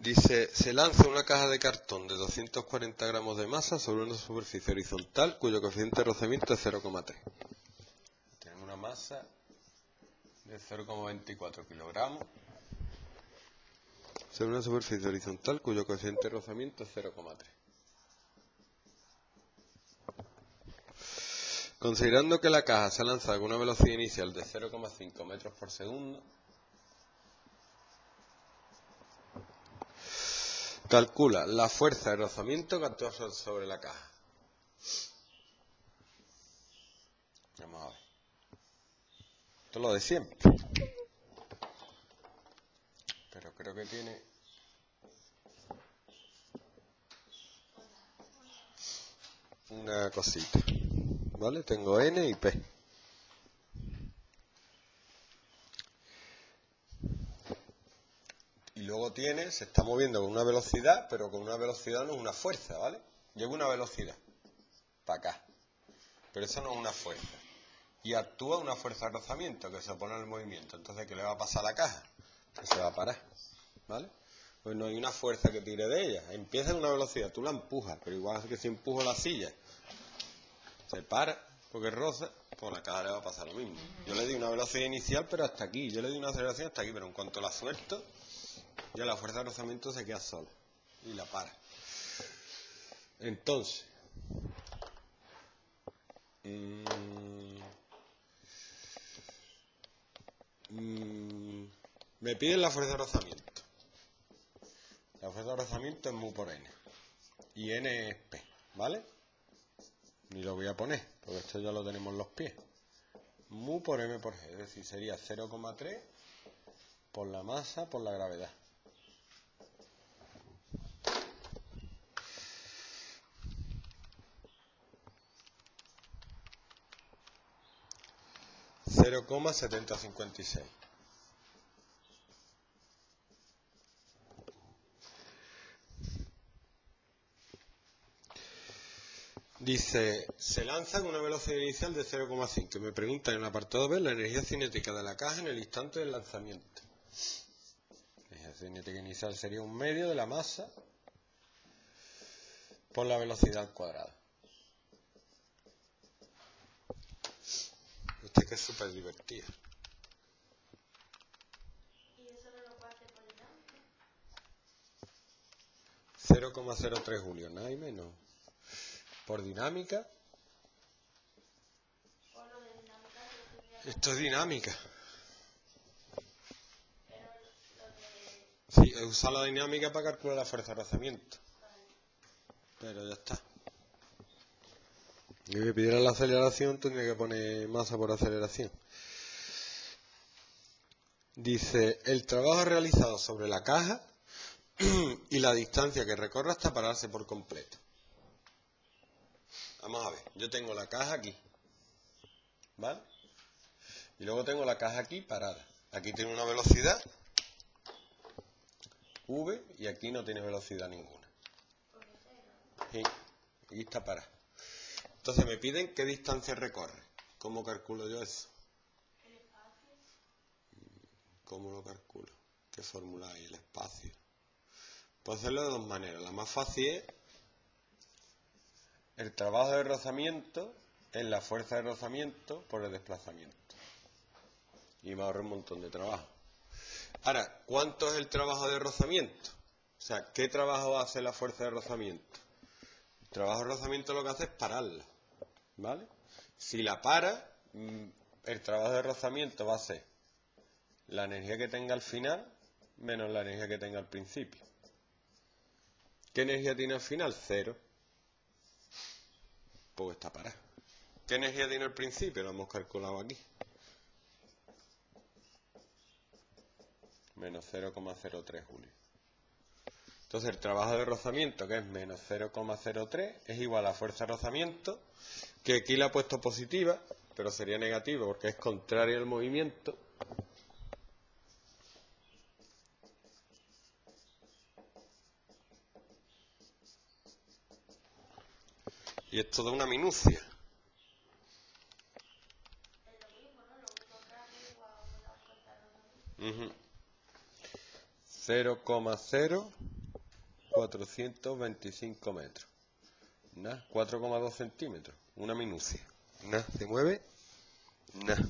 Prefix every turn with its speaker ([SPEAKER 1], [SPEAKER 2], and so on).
[SPEAKER 1] Dice, se lanza una caja de cartón de 240 gramos de masa sobre una superficie horizontal cuyo coeficiente de rozamiento es 0,3. Tenemos una masa de 0,24 kilogramos sobre una superficie horizontal cuyo coeficiente de rozamiento es 0,3. Considerando que la caja se lanza con una velocidad inicial de 0,5 metros por segundo, Calcula la fuerza de rozamiento que actúa sobre la caja. Vamos a ver. Esto es lo de siempre. Pero creo que tiene... Una cosita. ¿Vale? Tengo N y P. luego tiene, se está moviendo con una velocidad, pero con una velocidad no es una fuerza, ¿vale? Lleva una velocidad para acá, pero eso no es una fuerza. Y actúa una fuerza de rozamiento que se opone al movimiento. Entonces, ¿qué le va a pasar a la caja? Que se va a parar, ¿vale? Pues no hay una fuerza que tire de ella. Empieza en una velocidad, tú la empujas, pero igual que si empujo la silla, se para porque roza, pues la caja le va a pasar lo mismo. Yo le di una velocidad inicial, pero hasta aquí. Yo le di una aceleración hasta aquí, pero en cuanto la suelto, ya la fuerza de rozamiento se queda sola y la para. Entonces, mm, mm, me piden la fuerza de rozamiento. La fuerza de rozamiento es mu por n. Y n es p, ¿vale? Ni lo voy a poner, porque esto ya lo tenemos en los pies. Mu por m por g, es decir, sería 0,3 por la masa por la gravedad. 0,7056. Dice, se lanza con una velocidad inicial de 0,5. Me preguntan en el apartado B la energía cinética de la caja en el instante del lanzamiento. La energía cinética inicial sería un medio de la masa por la velocidad cuadrada. Usted que es súper divertida. ¿Y eso no lo puede hacer por dinámica? 0,03 Julio, nada y menos. Por dinámica. Esto es dinámica. Sí, usar la dinámica para calcular la fuerza de rozamiento. Pero ya está. Y que pidiera la aceleración tendría que poner masa por aceleración. Dice, el trabajo realizado sobre la caja y la distancia que recorre hasta pararse por completo. Vamos a ver, yo tengo la caja aquí, ¿vale? Y luego tengo la caja aquí parada. Aquí tiene una velocidad V y aquí no tiene velocidad ninguna. Y está parada. Entonces me piden qué distancia recorre. ¿Cómo calculo yo eso? ¿Cómo lo calculo? ¿Qué fórmula hay? El espacio. Puedo hacerlo de dos maneras. La más fácil es el trabajo de rozamiento en la fuerza de rozamiento por el desplazamiento. Y me ahorro un montón de trabajo. Ahora, ¿cuánto es el trabajo de rozamiento? O sea, ¿qué trabajo hace la fuerza de rozamiento? El trabajo de rozamiento lo que hace es pararla. ¿Vale? Si la para, mm, el trabajo de rozamiento va a ser la energía que tenga al final menos la energía que tenga al principio. ¿Qué energía tiene al final? Cero. Pues está parada. ¿Qué energía tiene al principio? Lo hemos calculado aquí. Menos 0,03 julio. Entonces el trabajo de rozamiento, que es menos 0,03, es igual a fuerza de rozamiento que aquí la he puesto positiva, pero sería negativa porque es contraria al movimiento. Y es toda una minucia. 0,0 425 metros. Nada, 4,2 centímetros. Una minucia. Nada, se mueve. Nada.